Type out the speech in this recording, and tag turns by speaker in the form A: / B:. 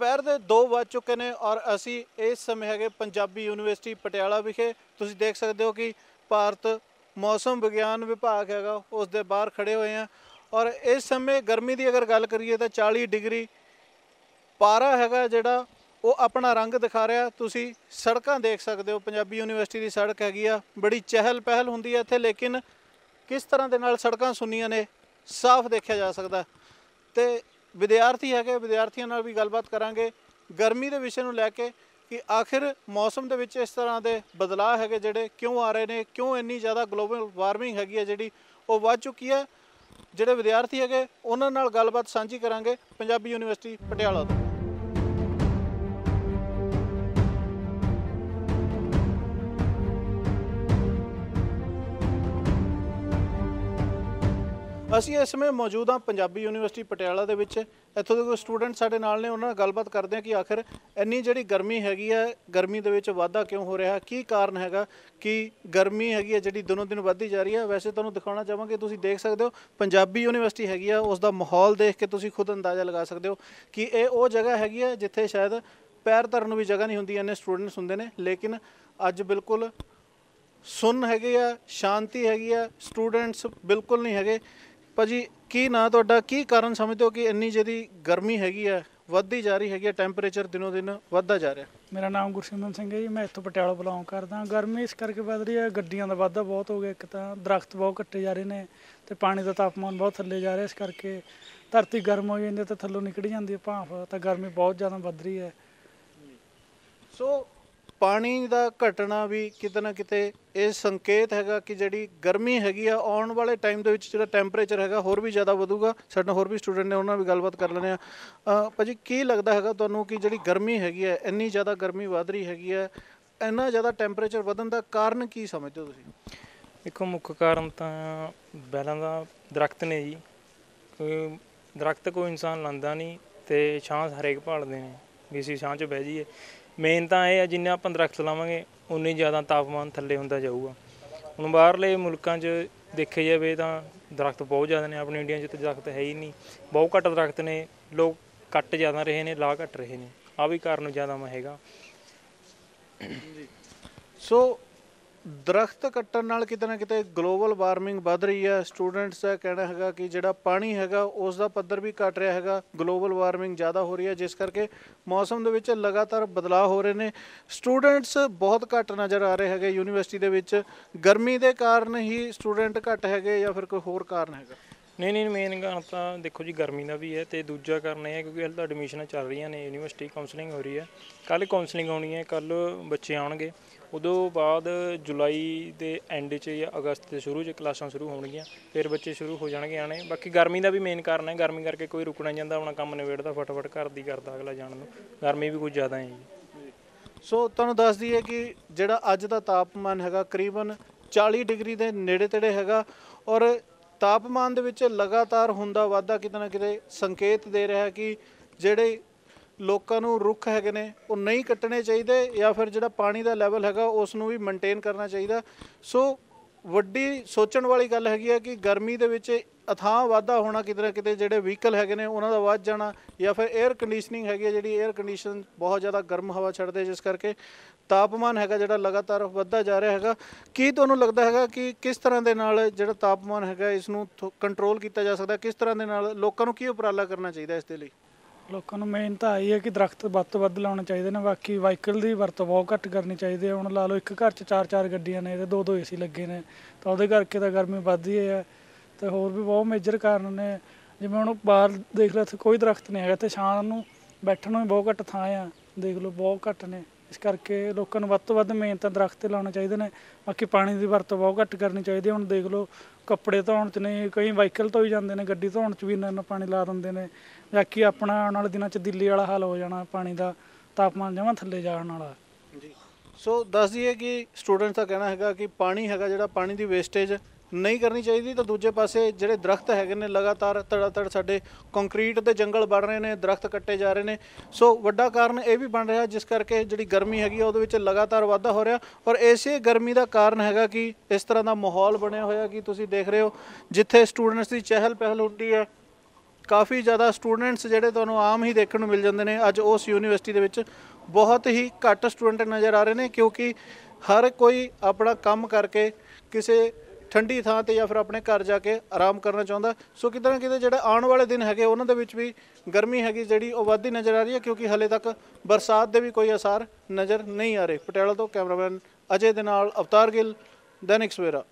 A: ਦੁਪਹਿਰ ਦੇ 2 ਵੱਜ ਚੁੱਕੇ ਨੇ ਔਰ ਅਸੀਂ ਇਸ ਸਮੇਂ ਹੈਗੇ ਪੰਜਾਬੀ ਯੂਨੀਵਰਸਿਟੀ ਪਟਿਆਲਾ ਵਿਖੇ। ਤੁਸੀਂ ਦੇਖ ਸਕਦੇ ਹੋ ਕਿ ਭਾਰਤ ਮੌਸਮ ਵਿਗਿਆਨ ਵਿਭਾਗ ਹੈਗਾ, ਉਸ ਦੇ ਬਾਹਰ ਖੜੇ ਹੋਏ ਆ। ਔਰ ਇਸ ਸਮੇਂ ਗਰਮੀ ਦੀ ਅਗਰ ਗੱਲ ਕਰੀਏ ਤਾਂ 40 ਡਿਗਰੀ ਪਾਰਾ ਹੈਗਾ ਜਿਹੜਾ, ਉਹ ਆਪਣਾ ਰੰਗ ਦਿਖਾ ਰਿਹਾ। ਤੁਸੀਂ ਸੜਕਾਂ ਦੇਖ ਸਕਦੇ ਹੋ, ਪੰਜਾਬੀ ਯੂਨੀਵਰਸਿਟੀ ਦੀ ਸੜਕ ਹੈਗੀ ਆ, ਬੜੀ ਚਹਿਲ ਪਹਿਲ ਹੁੰਦੀ ਹੈ ਇੱਥੇ, ਲੇਕਿਨ ਕਿਸ ਤਰ੍ਹਾਂ ਦੇ ਨਾਲ ਸੜਕਾਂ ਸੁੰਨੀਆਂ ਨੇ, ਸਾਫ਼ ਦੇਖਿਆ ਜਾ ਸਕਦਾ। ਤੇ ਵਿਦਿਆਰਥੀ ਹੈਗੇ, ਵਿਦਿਆਰਥੀਆਂ ਨਾਲ ਵੀ ਗੱਲਬਾਤ ਕਰਾਂਗੇ। ਗਰਮੀ ਦੇ ਵਿਸ਼ੇ ਨੂੰ ਲੈ ਕੇ ਕਿ ਆਖਿਰ ਮੌਸਮ ਦੇ ਵਿੱਚ ਇਸ ਤਰ੍ਹਾਂ ਦੇ ਬਦਲਾਅ ਹੈਗੇ ਜਿਹੜੇ ਕਿਉਂ ਆ ਰਹੇ ਨੇ, ਕਿਉਂ ਇੰਨੀ ਜ਼ਿਆਦਾ ਗਲੋਬਲ ਵਾਰਮਿੰਗ ਹੈਗੀ ਹੈ ਜਿਹੜੀ ਉਹ ਵੱਧ ਚੁੱਕੀ ਹੈ। ਜਿਹੜੇ ਵਿਦਿਆਰਥੀ ਹੈਗੇ, ਉਹਨਾਂ ਨਾਲ ਗੱਲਬਾਤ ਸਾਂਝੀ ਕਰਾਂਗੇ। ਪੰਜਾਬੀ ਯੂਨੀਵਰਸਿਟੀ, ਪਟਿਆਲਾ ਤੋਂ। ਅਸੀਂ ਇਸ ਸਮੇਂ ਮੌਜੂਦ ਹਾਂ ਪੰਜਾਬੀ ਯੂਨੀਵਰਸਿਟੀ ਪਟਿਆਲਾ ਦੇ ਵਿੱਚ। ਇੱਥੋਂ ਦੇ ਕੋਈ ਸਟੂਡੈਂਟ ਸਾਡੇ ਨਾਲ ਨੇ, ਉਹਨਾਂ ਨਾਲ ਗੱਲਬਾਤ ਕਰਦੇ ਹਾਂ ਕਿ ਆਖਿਰ ਇੰਨੀ ਜਿਹੜੀ ਗਰਮੀ ਹੈਗੀ ਹੈ, ਗਰਮੀ ਦੇ ਵਿੱਚ ਵਾਧਾ ਕਿਉਂ ਹੋ ਰਿਹਾ? ਕੀ ਕਾਰਨ ਹੈਗਾ ਕਿ ਗਰਮੀ ਹੈਗੀ ਹੈ, ਜਿਹੜੀ ਦਿਨੋਂ ਦਿਨ ਵੱਧਦੀ ਜਾ ਰਹੀ ਹੈ? ਵੈਸੇ ਤੁਹਾਨੂੰ ਦਿਖਾਉਣਾ ਚਾਹਾਂਗੇ, ਤੁਸੀਂ ਦੇਖ ਸਕਦੇ ਹੋ, ਪੰਜਾਬੀ ਯੂਨੀਵਰਸਿਟੀ ਹੈਗੀ ਆ ਉਸ ਦਾ ਮਾਹੌਲ ਦੇਖ ਕੇ ਤੁਸੀਂ ਖੁਦ ਅੰਦਾਜ਼ਾ ਲਗਾ ਸਕਦੇ ਹੋ ਕਿ ਇਹ ਉਹ ਜਗ੍ਹਾ ਹੈਗੀ ਹੈ, ਜਿੱਥੇ ਸ਼ਾਇਦ ਪੈਰ ਧਰਨ ਨੂੰ ਵੀ ਜਗ੍ਹਾ ਨਹੀਂ ਹੁੰਦੀ, ਇੰਨੇ ਸਟੂਡੈਂਟਸ ਹੁੰਦੇ ਨੇ। ਲੇਕਿਨ ਅੱਜ ਬਿਲਕੁਲ ਸੁਨ ਹੈਗੇ ਆ, ਸ਼ਾਂਤੀ ਹੈਗੀ ਆ, ਸਟੂਡੈਂਟਸ ਬਿਲਕੁਲ ਨਹੀਂ ਹੈਗੇ। ਭਾਜੀ ਕੀ ਨਾਂ ਤੁਹਾਡਾ? ਕੀ ਕਾਰਨ ਸਮਝਦੇ ਹੋ ਕਿ ਇੰਨੀ ਜਿਹਦੀ ਗਰਮੀ ਹੈਗੀ ਆ ਵੱਧਦੀ ਜਾ ਰਹੀ ਹੈਗੀ ਆ ਟੈਂਪਰੇਚਰ ਦਿਨੋਂ ਦਿਨ ਵੱਧਦਾ ਜਾ ਰਿਹਾ?
B: ਮੇਰਾ ਨਾਮ ਗੁਰਸਿਮਰਨ ਸਿੰਘ ਹੈ ਜੀ ਮੈਂ ਇੱਥੋਂ ਪਟਿਆਲਾ ਬਿਲੋਂਗ ਕਰਦਾ ਗਰਮੀ ਇਸ ਕਰਕੇ ਵੱਧ ਰਹੀ ਹੈ ਗੱਡੀਆਂ ਦਾ ਵਾਧਾ ਬਹੁਤ ਹੋ ਗਿਆ ਇੱਕ ਤਾਂ। ਦਰਖਤ ਬਹੁਤ ਕੱਟੇ ਜਾ ਰਹੇ ਨੇ ਤੇ ਪਾਣੀ ਦਾ ਤਾਪਮਾਨ ਬਹੁਤ ਥੱਲੇ ਜਾ ਰਿਹਾ ਇਸ ਕਰਕੇ ਧਰਤੀ ਗਰਮ ਹੋ ਜਾਂਦੀ ਹੈ ਤੇ ਥੱਲੋਂ ਨਿਕਲ ਜਾਂਦੀ ਹੈ ਭਾਫ ਤਾਂ ਗਰਮੀ ਬਹੁਤ ਜ਼ਿਆਦਾ ਵੱਧ ਰਹੀ ਹੈ।
A: ਸੋ ਪਾਣੀ ਦਾ ਘਟਣਾ ਵੀ ਕਿਤੇ ਨਾ ਕਿਤੇ ਇਹ ਸੰਕੇਤ ਹੈਗਾ ਕਿ ਜਿਹੜੀ ਗਰਮੀ ਹੈਗੀ ਆ ਆਉਣ ਵਾਲੇ ਟਾਈਮ ਦੇ ਵਿੱਚ ਜਿਹੜਾ ਟੈਂਪਰੇਚਰ ਹੈਗਾ ਹੋਰ ਵੀ ਜ਼ਿਆਦਾ ਵਧੂਗਾ। ਸਾਡੇ ਨਾਲ ਹੋਰ ਵੀ ਸਟੂਡੈਂਟ ਨੇ ਉਹਨਾਂ ਨਾਲ ਵੀ ਗੱਲਬਾਤ ਕਰ ਲੈਣੇ ਆ ਅ, ਭਾਜੀ ਕੀ ਲੱਗਦਾ ਹੈਗਾ ਤੁਹਾਨੂੰ ਕਿ ਜਿਹੜੀ ਗਰਮੀ ਹੈਗੀ ਹੈ ਇੰਨੀ ਜ਼ਿਆਦਾ ਗਰਮੀ ਵੱਧ ਰਹੀ ਹੈਗੀ ਹੈ ਇੰਨਾ ਜ਼ਿਆਦਾ ਟੈਂਪਰੇਚਰ ਵਧਣ ਦਾ ਕਾਰਨ ਕੀ ਸਮਝਦੇ ਹੋ ਤੁਸੀਂ?
C: ਦੇਖੋ ਮੁੱਖ ਕਾਰਨ ਤਾਂ ਪਹਿਲਾਂ ਦਾ ਦਰਖਤ ਨੇ ਜੀ। ਕੋਈ ਦਰਖਤ ਕੋਈ ਇਨਸਾਨ ਲਾਂਦਾ ਨਹੀਂ ਤੇ ਛਾਂ ਹਰੇਕ ਭਾਲਦੇ ਨੇ। ਵੀ ਅਸੀਂ ਛਾਂ 'ਚ ਬਹਿ ਜਾਈਏ। ਮੇਨ ਤਾਂ ਇਹ ਆ ਜਿੰਨਾ ਆਪਾਂ ਦਰਖਤ ਲਾਵਾਂਗੇ ਉਨੇ ਜ਼ਿਆਦਾ ਤਾਪਮਾਨ ਥੱਲੇ ਹੁੰਦਾ ਜਾਊਗਾ। ਹੁਣ ਬਾਹਰਲੇ ਮੁਲਕਾਂ 'ਚ ਦੇਖਿਆ ਜਾਵੇ ਤਾਂ ਦਰਖਤ ਬਹੁਤ ਜ਼ਿਆਦਾ ਨੇ, ਆਪਣੇ ਇੰਡੀਆ 'ਚ ਤਾਂ ਦਰਖਤ ਹੈ ਹੀ ਨਹੀਂ। ਬਹੁਤ ਘੱਟ ਦਰਖਤ ਨੇ, ਲੋਕ ਕੱਟ ਜ਼ਿਆਦਾ ਰਹੇ ਨੇ ਲਾ ਘੱਟ ਰਹੇ ਨੇ। ਆ ਵੀ ਕਾਰਨ ਜ਼ਿਆਦਾ ਮੈਂ ਹੈਗਾ।
A: ਸੋ ਦਰਖਤ ਕੱਟਣ ਨਾਲ ਕਿਤੇ ਨਾ ਕਿਤੇ ਗਲੋਬਲ ਵਾਰਮਿੰਗ ਵੱਧ ਰਹੀ ਹੈ। ਸਟੂਡੈਂਟਸ ਦਾ ਕਹਿਣਾ ਹੈਗਾ ਕਿ ਜਿਹੜਾ ਪਾਣੀ ਹੈਗਾ, ਉਸ ਦਾ ਪੱਧਰ ਵੀ ਘਟ ਰਿਹਾ ਹੈਗਾ। ਗਲੋਬਲ ਵਾਰਮਿੰਗ ਜ਼ਿਆਦਾ ਹੋ ਰਹੀ ਹੈ, ਜਿਸ ਕਰਕੇ ਮੌਸਮ ਦੇ ਵਿੱਚ ਲਗਾਤਾਰ ਬਦਲਾਅ ਹੋ ਰਹੇ ਨੇ। ਸਟੂਡੈਂਟਸ ਬਹੁਤ ਘੱਟ ਨਜ਼ਰ ਆ ਰਹੇ ਹੈਗੇ ਯੂਨੀਵਰਸਿਟੀ ਦੇ ਵਿੱਚ। ਗਰਮੀ ਦੇ ਕਾਰਨ ਹੀ ਸਟੂਡੈਂਟ ਘੱਟ ਹੈਗੇ ਜਾਂ ਫਿਰ ਕੋਈ ਹੋਰ ਕਾਰਨ ਹੈਗਾ?
C: ਨਹੀਂ ਨਹੀਂ ਮੇਨ ਕਾਰਨ ਤਾਂ ਦੇਖੋ ਜੀ, ਗਰਮੀ ਦਾ ਵੀ ਹੈ ਤੇ ਦੂਜਾ ਕਾਰਨ ਇਹ ਹੈ ਕਿਉਂਕਿ ਹਾਲੇ ਤਾਂ ਐਡਮਿਸ਼ਨਾਂ ਚੱਲ ਰਹੀਆਂ ਨੇ, ਯੂਨੀਵਰਸਿਟੀ ਕਾਉਂਸਲਿੰਗ ਹੋ ਰਹੀ ਹੈ। ਕੱਲ ਕਾਉਂਸਲਿੰਗ ਹੋਣੀ ਹੈ ਕੱਲ ਬੱਚੇ ਆਉਣਗੇ। ਉਦੋਂ ਬਾਅਦ ਜੁਲਾਈ ਦੇ ਐਂਡ 'ਚ ਜਾਂ ਅਗਸਤ ਦੇ ਸ਼ੁਰੂ 'ਚ ਕਲਾਸਾਂ ਸ਼ੁਰੂ ਹੋਣਗੀਆਂ, ਫਿਰ ਬੱਚੇ ਸ਼ੁਰੂ ਹੋ ਜਾਣਗੇ ਆਣੇ ਬਾਕੀ ਗਰਮੀ ਦਾ ਵੀ ਮੇਨ ਕਾਰਨ ਹੈ, ਗਰਮੀ ਕਰਕੇ ਕੋਈ ਰੁਕਣਾ ਜਾਂਦਾ, ਆਪਣਾ ਕੰਮ ਨਿਬੇੜਦਾ, ਫਟਾਫਟ ਘਰ ਦੀ ਕਰਦਾ ਅਗਲਾ ਜਾਣ ਨੂੰ। ਗਰਮੀ ਵੀ ਕੁਝ ਜ਼ਿਆਦਾ ਹੈ ਜੀ।
A: ਸੋ ਤੁਹਾਨੂੰ ਦੱਸ ਦਈਏ ਕਿ ਜਿਹੜਾ ਅੱਜ ਦਾ ਤਾਪਮਾਨ ਹੈਗਾ ਕਰੀਬਨ 40 ਡਿਗਰੀ ਦੇ ਨੇੜੇ ਤੇੜੇ ਹੈਗਾ ਔਰ ਤਾਪਮਾਨ ਦੇ ਵਿੱਚ ਲਗਾਤਾਰ ਹੁੰਦਾ ਵਾਧਾ ਕਿਤੇ ਨਾ ਕਿਤੇ ਸੰਕੇਤ ਦੇ ਰਿਹਾ ਕਿ ਜਿਹੜੇ ਲੋਕਾਂ ਨੂੰ ਰੁੱਖ ਹੈਗੇ ਨੇ, ਉਹ ਨਹੀਂ ਕੱਟਣੇ ਚਾਹੀਦੇ ਜਾਂ ਫਿਰ ਜਿਹੜਾ ਪਾਣੀ ਦਾ ਲੈਵਲ ਹੈਗਾ ਉਸ ਨੂੰ ਵੀ ਮੇਨਟੇਨ ਕਰਨਾ ਚਾਹੀਦਾ। ਸੋ ਵੱਡੀ ਸੋਚਣ ਵਾਲੀ ਗੱਲ ਹੈਗੀ ਹੈ ਕਿ ਗਰਮੀ ਦੇ ਵਿੱਚ ਅਥਾਹ ਵਾਧਾ ਹੋਣਾ ਕਿਤੇ ਨਾ ਕਿਤੇ ਜਿਹੜੇ ਵਹੀਕਲ ਹੈਗੇ ਨੇ, ਉਹਨਾਂ ਦਾ ਵੱਧ ਜਾਣਾ ਜਾਂ ਫਿਰ 에ਅਰ ਕੰਡੀਸ਼ਨਿੰਗ ਹੈਗੀ ਹੈ ਜਿਹੜੀ 에ਅਰ ਕੰਡੀਸ਼ਨ ਬਹੁਤ ਜ਼ਿਆਦਾ ਗਰਮ ਹਵਾ ਛੱਡਦੇ ਜਿਸ ਕਰਕੇ ਤਾਪਮਾਨ ਹੈਗਾ ਜਿਹੜਾ ਲਗਾਤਾਰ ਵੱਧਦਾ ਜਾ ਰਿਹਾ ਹੈਗਾ। ਕੀ ਤੁਹਾਨੂੰ ਲੱਗਦਾ ਹੈਗਾ ਕਿ ਕਿਸ ਤਰ੍ਹਾਂ ਦੇ ਨਾਲ ਜਿਹੜਾ ਤਾਪਮਾਨ ਹੈਗਾ ਇਸ ਨੂੰ ਕੰਟਰੋਲ ਕੀਤਾ ਜਾ ਸਕਦਾ? ਕਿਸ ਤਰ੍ਹਾਂ ਦੇ ਨਾਲ ਲੋਕਾਂ ਨੂੰ ਕੀ ਉਪਰਾਲਾ ਕਰਨਾ ਚਾਹੀਦਾ ਇਸ ਦੇ ਲਈ?
B: ਲੋਕਾਂ ਨੂੰ ਮੇਨ ਤਾਂ ਆਈ ਹੈ ਕਿ ਦਰਖਤ ਵੱਧ ਤੋਂ ਵੱਧ ਲਾਉਣੇ ਚਾਹੀਦੇ ਨੇ, ਬਾਕੀ ਵਾਹੀਕਲ ਦੀ ਵਰਤੋਂ ਬਹੁਤ ਘੱਟ ਕਰਨੀ ਚਾਹੀਦੀ ਹੈ। ਹੁਣ ਲਾ ਲਓ ਇੱਕ ਘਰ 'ਚ ਚਾਰ ਚਾਰ ਗੱਡੀਆਂ ਨੇ ਤੇ ਦੋ ਦੋ ਏਸੀ ਲੱਗੇ ਨੇ, ਤਾਂ ਉਹਦੇ ਕਰਕੇ ਤਾਂ ਗਰਮੀ ਵੱਧਦੀ ਹੈ ਤੇ ਹੋਰ ਵੀ ਬਹੁਤ ਮੇਜਰ ਕਾਰਨ ਨੇ। ਜਿਵੇਂ ਹੁਣ ਬਾਹਰ ਦੇਖ ਲਓ ਇੱਥੇ ਕੋਈ ਦਰਖਤ ਨਹੀਂ ਹੈਗਾ ਤੇ ਛਾਂ ਨੂੰ ਬੈਠਣ ਨੂੰ ਵੀ ਬਹੁਤ ਘੱਟ ਥਾਂ ਆ। ਦੇਖ ਲਓ ਬਹੁਤ ਘੱਟ ਨੇ। ਇਸ ਕਰਕੇ ਲੋਕਾਂ ਨੂੰ ਵੱਧ ਤੋਂ ਵੱਧ ਮੇਨ ਤਾਂ ਦਰਖਤ ਲਾਉਣੇ ਚਾਹੀਦੇ ਨੇ। ਬਾਕੀ ਪਾਣੀ ਦੀ ਵਰਤੋਂ ਬਹੁਤ ਘੱਟ ਕਰਨੀ ਚਾਹੀਦੀ ਹੈ। ਹੁਣ ਦੇਖ ਲਓ, ਕੱਪੜੇ ਧੋਣ 'ਚ ਨੇ ਕਈ ਵਾਹੀਕਲ ਧੋਈ ਜਾਂਦੇ ਨੇ, ਗੱਡੀ ਧੋਣ 'ਚ ਵੀ ਇੰਨਾ ਇੰਨਾ ਪਾਣੀ ਲਾ ਦਿੰਦੇ ਨੇ। ਬਾਕੀ ਆਪਣਾ ਆਉਣ ਵਾਲੇ ਦਿਨਾਂ 'ਚ ਦਿੱਲੀ ਵਾਲਾ ਹਾਲ ਹੋ ਜਾਣਾ, ਪਾਣੀ ਦਾ ਤਾਪਮਾਨ ਜਮਾਂ ਥੱਲੇ ਜਾਣ ਵਾਲਾ।
A: ਜੀ। ਸੋ ਦੱਸ ਦਈਏ ਕਿ ਸਟੂਡੈਂਟਸ ਦਾ ਕਹਿਣਾ ਹੈਗਾ ਕਿ ਪਾਣੀ ਹੈਗਾ ਜਿਹੜਾ ਪਾਣੀ ਦੀ ਵੇਸਟੇਜ ਨਹੀਂ ਕਰਨੀ ਚਾਹੀਦੀ ਤਾਂ ਦੂਜੇ ਪਾਸੇ ਜਿਹੜੇ ਦਰਖਤ ਹੈਗੇ ਨੇ ਲਗਾਤਾਰ ਧੜਾਧੜ ਸਾਡੇ ਕੰਕਰੀਟ ਦੇ ਜੰਗਲ ਬਣ ਰਹੇ ਨੇ, ਦਰਖਤ ਕੱਟੇ ਜਾ ਰਹੇ ਨੇ। ਸੋ ਵੱਡਾ ਕਾਰਨ ਇਹ ਵੀ ਬਣ ਰਿਹਾ ਜਿਸ ਕਰਕੇ ਜਿਹੜੀ ਗਰਮੀ ਹੈਗੀ ਆ, ਉਹਦੇ ਵਿੱਚ ਲਗਾਤਾਰ ਵਾਧਾ ਹੋ ਰਿਹਾ। ਔਰ ਇਸੇ ਗਰਮੀ ਦਾ ਕਾਰਨ ਹੈਗਾ ਕਿ ਇਸ ਤਰ੍ਹਾਂ ਦਾ ਮਾਹੌਲ ਬਣਿਆ ਹੋਇਆ ਕਿ ਤੁਸੀਂ ਦੇਖ ਰਹੇ ਹੋ, ਜਿੱਥੇ ਸਟੂਡੈਂਟਸ ਦੀ ਚਹਿਲ ਪਹਿਲ ਹੁੰਦੀ ਹੈ, ਕਾਫੀ ਜ਼ਿਆਦਾ ਸਟੂਡੈਂਟਸ ਜਿਹੜੇ ਤੁਹਾਨੂੰ ਆਮ ਹੀ ਦੇਖਣ ਨੂੰ ਮਿਲ ਜਾਂਦੇ ਨੇ। ਅੱਜ ਉਸ ਯੂਨੀਵਰਸਿਟੀ ਦੇ ਵਿੱਚ ਬਹੁਤ ਹੀ ਘੱਟ ਸਟੂਡੈਂਟ ਨਜ਼ਰ ਆ ਰਹੇ ਨੇ, ਕਿਉਂਕਿ ਹਰ ਕੋਈ ਆਪਣਾ ਕੰਮ ਕਰਕੇ ਕਿਸੇ ਠੰਡੀ ਥਾਂ ਤੇ ਜਾਂ ਫਿਰ ਆਪਣੇ ਘਰ ਜਾ ਕੇ ਆਰਾਮ ਕਰਨਾ ਚਾਹੁੰਦਾ। ਸੋ ਕਿਤੇ ਨਾ ਕਿਤੇ ਜਿਹੜਾ ਆਉਣ ਵਾਲੇ ਦਿਨ ਹੈਗੇ, ਉਹਨਾਂ ਦੇ ਵਿੱਚ ਵੀ ਗਰਮੀ ਹੈਗੀ ਜਿਹੜੀ, ਉਹ ਵੱਧਦੀ ਨਜ਼ਰ ਆ ਰਹੀ ਹੈ, ਕਿਉਂਕਿ ਹਲੇ ਤੱਕ ਬਰਸਾਤ ਦੇ ਵੀ ਕੋਈ ਅਸਾਰ ਨਜ਼ਰ ਨਹੀਂ ਆ ਰਹੇ। ਪਟਿਆਲਾ ਤੋਂ ਕੈਮਰਾਮੈਨ ਅਜੇ ਦੇ ਨਾਲ ਅਵਤਾਰ ਗਿੱਲ, ਦੈਨਿਕ ਸਵੇਰਾ।